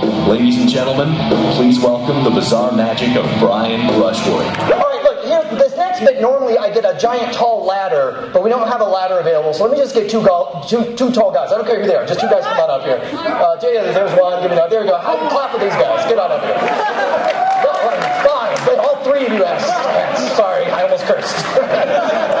Ladies and gentlemen, please welcome the bizarre magic of Brian Brushwood. All right, look, here, this next bit, normally I get a giant tall ladder, but we don't have a ladder available, so let me just get two, two, two tall guys. I don't care who they are, just two guys come on up here. Uh, there's one, give me that. There we go. How do you clap for these guys? Get on up here. Fine, but all three of you ass. Sorry, I almost cursed.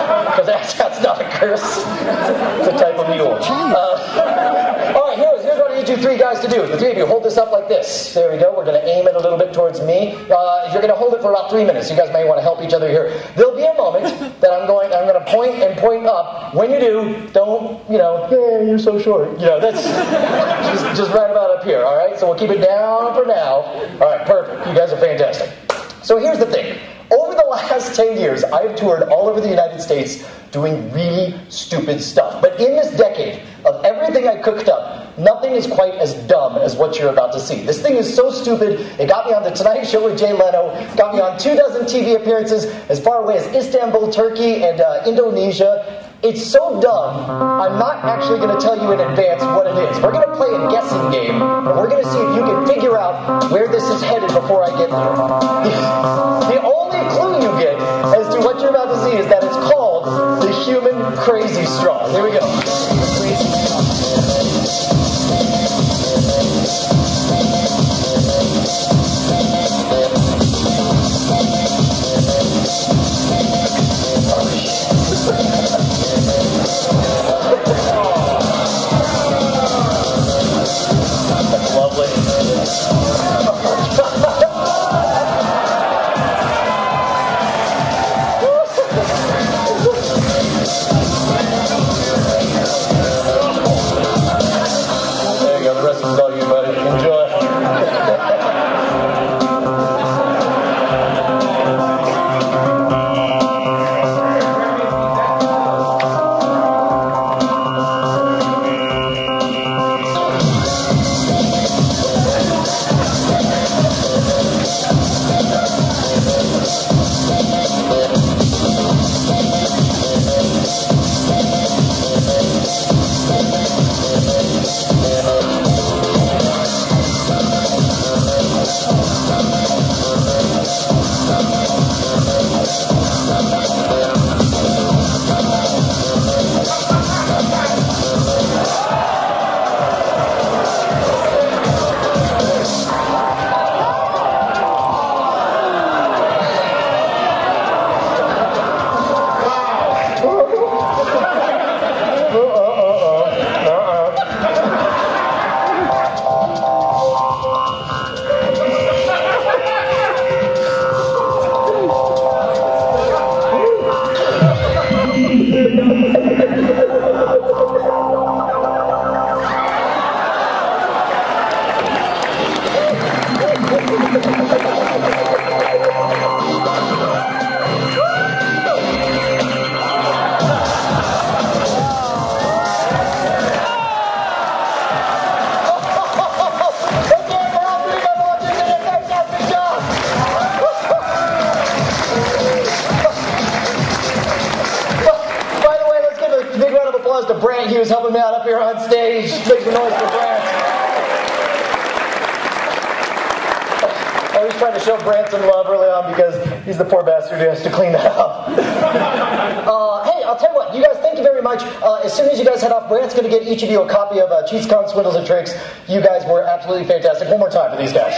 Because that's, that's not a curse. It's a type of mule. Uh, all right, here's, here's what I need you three guys to do. The three of you hold this up like this. There we go. We're going to aim it a little bit towards me. Uh, you're going to hold it for about three minutes. You guys may want to help each other here. There'll be a moment that I'm going. I'm going to point and point up. When you do, don't you know? Yeah, you're so short. You know, that's just, just right about up here. All right. So we'll keep it down for now. All right. Perfect. You guys are fantastic. So here's the thing. Over the last 10 years, I've toured all over the United States doing really stupid stuff. But in this decade, of everything I cooked up, nothing is quite as dumb as what you're about to see. This thing is so stupid, it got me on The Tonight Show with Jay Leno, got me on two dozen TV appearances as far away as Istanbul, Turkey, and uh, Indonesia. It's so dumb, I'm not actually going to tell you in advance what it is. We're going to play a guessing game, and we're going to see if you can figure out where this is headed before I get there. The, the only clue you get as to what you're about to see is that it's called human crazy straw. Here we go. That's Brant was helping me out up here on stage. Make some noise for Brant. I was trying to show Brant some love early on because he's the poor bastard who has to clean that up. uh, hey, I'll tell you what, you guys, thank you very much. Uh, as soon as you guys head off, Brant's going to get each of you a copy of uh, Cheats, Swindles, and Tricks. You guys were absolutely fantastic. One more time for these guys.